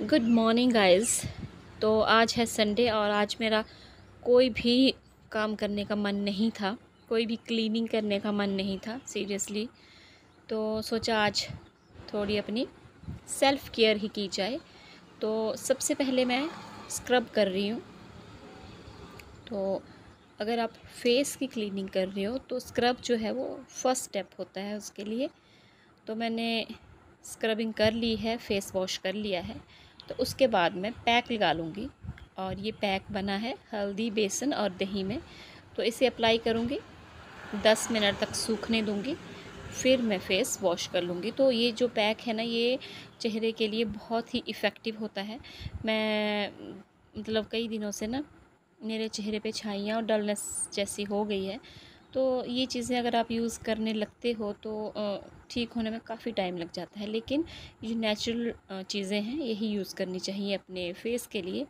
Good morning guys तो आज है संडे और आज मेरा कोई भी काम करने का मन नहीं था। कोई भी क्लीनिंग करने का मन नहीं था सीरियसली तो सोचा आज थोड़ी अपनी सेल्फ़ केयर ही की जाए। तो सबसे पहले मैं स्क्रब कर रही हूँ। तो अगर आप फेस की क्लीनिंग कर रहे हो तो स्क्रब जो है वो फ़र्स्ट स्टेप होता है उसके लिए। तो मैंने स्क्रबिंग कर ली है फेस वॉश कर लिया है। तो उसके बाद मैं पैक लगा लूँगी और ये पैक बना है हल्दी, बेसन और दही में। तो इसे अप्लाई करूँगी, दस मिनट तक सूखने दूँगी, फिर मैं फेस वॉश कर लूँगी। तो ये जो पैक है ना, ये चेहरे के लिए बहुत ही इफ़ेक्टिव होता है। मैं मतलब कई दिनों से ना, मेरे चेहरे पे छाइयाँ और डलनेस जैसी हो गई है। तो ये चीज़ें अगर आप यूज़ करने लगते हो तो ठीक होने में काफ़ी टाइम लग जाता है, लेकिन ये नेचुरल चीज़ें हैं, यही यूज़ करनी चाहिए अपने फेस के लिए।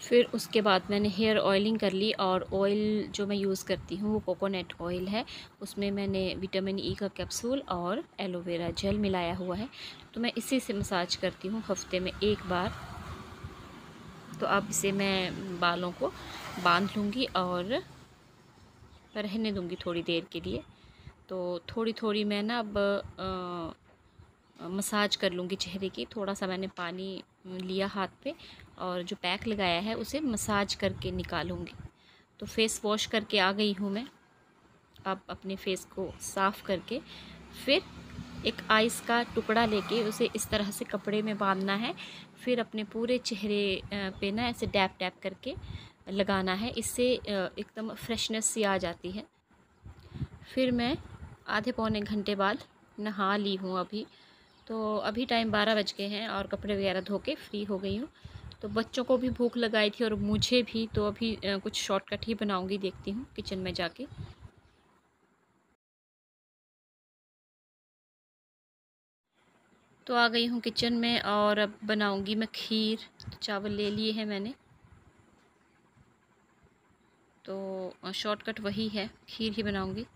फिर उसके बाद मैंने हेयर ऑयलिंग कर ली और ऑयल जो मैं यूज़ करती हूँ वो कोकोनट ऑयल है। उसमें मैंने विटामिन ई का कैप्सूल और एलोवेरा जेल मिलाया हुआ है। तो मैं इसी से मसाज करती हूँ हफ़्ते में एक बार। तो अब इसे मैं बालों को बाँध लूँगी और रहने दूँगी थोड़ी देर के लिए। तो थोड़ी थोड़ी मैं ना अब मसाज कर लूँगी चेहरे की। थोड़ा सा मैंने पानी लिया हाथ पे और जो पैक लगाया है उसे मसाज करके निकालूँगी। तो फेस वॉश करके आ गई हूँ मैं। अब अपने फेस को साफ़ करके फिर एक आइस का टुकड़ा लेके उसे इस तरह से कपड़े में बांधना है। फिर अपने पूरे चेहरे पे ना ऐसे डैप डैप करके लगाना है। इससे एकदम फ्रेशनेस सी आ जाती है। फिर मैं आधे पौने घंटे बाद नहा ली हूँ अभी। तो अभी टाइम बारह बज गए हैं और कपड़े वगैरह धो के फ्री हो गई हूँ। तो बच्चों को भी भूख लगाई थी और मुझे भी तो अभी कुछ शॉर्टकट ही बनाऊँगी, देखती हूँ किचन में जाके। तो आ गई हूँ किचन में और अब बनाऊँगी मैं खीर। तो चावल ले लिए हैं मैंने। तो शॉर्टकट वही है, खीर ही बनाऊँगी।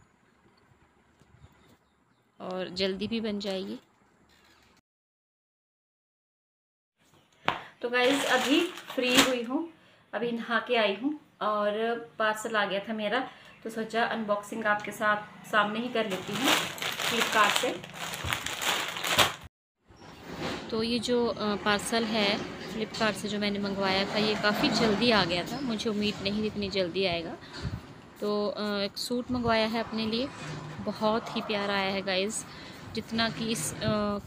और जल्दी भी बन जाएगी। तो गाइज़ अभी फ्री हुई हूँ, अभी नहा के आई हूँ और पार्सल आ गया था मेरा तो सोचा अनबॉक्सिंग आपके साथ सामने ही कर लेती हूँ फ्लिपकार्ट से। तो ये जो पार्सल है फ्लिपकार्ट से जो मैंने मंगवाया था, ये काफ़ी जल्दी आ गया था, मुझे उम्मीद नहीं इतनी जल्दी आएगा। तो एक सूट मंगवाया है अपने लिए। बहुत ही प्यारा आया है गाइज़ जितना कि इस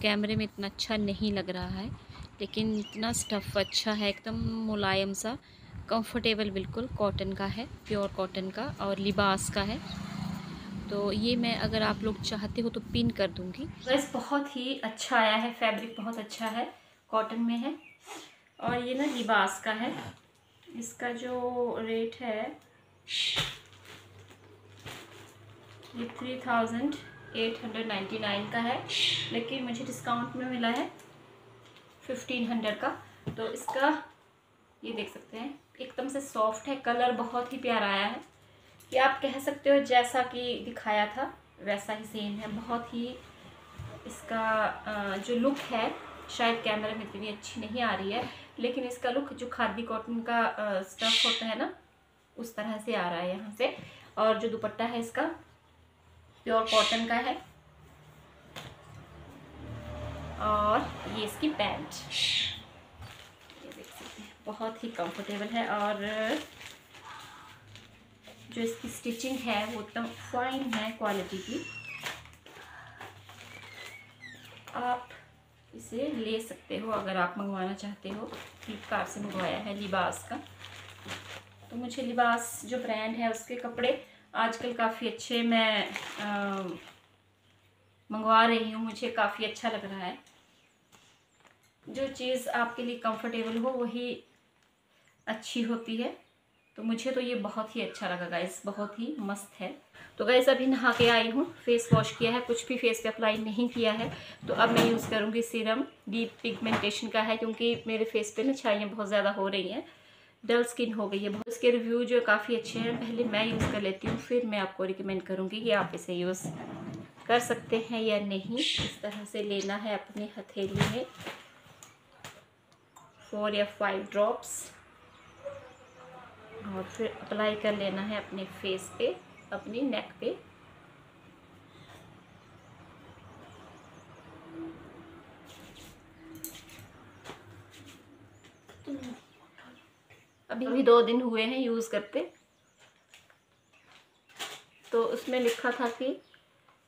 कैमरे में इतना अच्छा नहीं लग रहा है, लेकिन इतना स्टफ़ अच्छा है, एकदम मुलायम सा कंफर्टेबल बिल्कुल कॉटन का है प्योर कॉटन का और लिबास का है। तो ये मैं अगर आप लोग चाहते हो तो पिन कर दूँगी। बस बहुत ही अच्छा आया है फैब्रिक बहुत अच्छा है कॉटन में है, और ये ना लिबास का है। इसका जो रेट है ये three thousand eight hundred ninety nine का है। लेकिन मुझे डिस्काउंट में मिला है फिफ्टीन हंड्रेड का। तो इसका ये देख सकते हैं एकदम से सॉफ्ट है कलर बहुत ही प्यारा आया है। कि आप कह सकते हो जैसा कि दिखाया था वैसा ही सेम है। बहुत ही इसका जो लुक है शायद कैमरे में इतनी अच्छी नहीं आ रही है। लेकिन इसका लुक जो खादी कॉटन का स्टफ़ होता है ना उस तरह से आ रहा है यहाँ से। और जो दुपट्टा है इसका प्योर कॉटन का है। और ये इसकी पैंट। ये देख सकते हैं, बहुत ही कंफर्टेबल है और जो इसकी स्टिचिंग है वो एकदम फाइन है क्वालिटी की। आप इसे ले सकते हो, अगर आप मंगवाना चाहते हो। फ्लिपकार्ट से मंगवाया है लिबास का। तो मुझे लिबास जो ब्रांड है उसके कपड़े आजकल काफ़ी अच्छे मैं मंगवा रही हूँ, मुझे काफ़ी अच्छा लग रहा है। जो चीज़ आपके लिए कंफर्टेबल हो, वही अच्छी होती है। तो मुझे तो ये बहुत ही अच्छा लगा गाइस बहुत ही मस्त है। तो गैस अभी नहा के आई हूँ फेस वॉश किया है, कुछ भी फेस पे अप्लाई नहीं किया है। तो अब मैं यूज़ करूँगी सीरम डीप पिगमेंटेशन का है, क्योंकि मेरे फेस पे ना छाइयाँ बहुत ज़्यादा हो रही हैं। डल स्किन हो गई है। बहुत इसके रिव्यू जो काफ़ी अच्छे हैं। पहले मैं यूज़ कर लेती हूँ, फिर मैं आपको रिकमेंड करूँगी कि आप इसे यूज़ कर सकते हैं या नहीं। इस तरह से लेना है अपनी हथेली में। फोर या फाइव ड्रॉप्स और फिर अप्लाई कर लेना है अपने फेस पे, अपनी नेक पे। अभी भी दो दिन हुए हैं यूज़ करते। तो उसमें लिखा था कि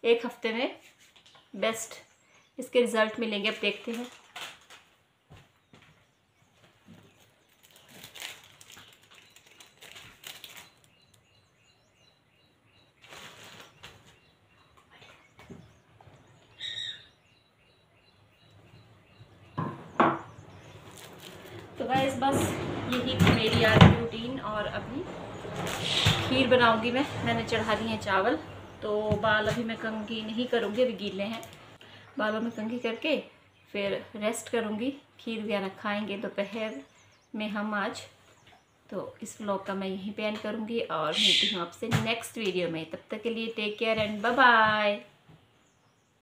एक हफ़्ते में बेस्ट। इसके रिज़ल्ट मिलेंगे, अब देखते हैं। तो गाइस बस यही मेरी आज रूटीन और अभी खीर बनाऊँगी मैं। मैंने चढ़ा दी है चावल तो बाल अभी मैं कंघी नहीं करूँगी, अभी गीले हैं। बालों में कंघी करके फिर रेस्ट करूँगी। खीर वगैरह खाएँगे दोपहर में हम आज। तो इस व्लॉग का मैं यहीं पे एंड करूँगी और मिलती हूँ आपसे नेक्स्ट वीडियो में। तब तक के लिए take care and bye bye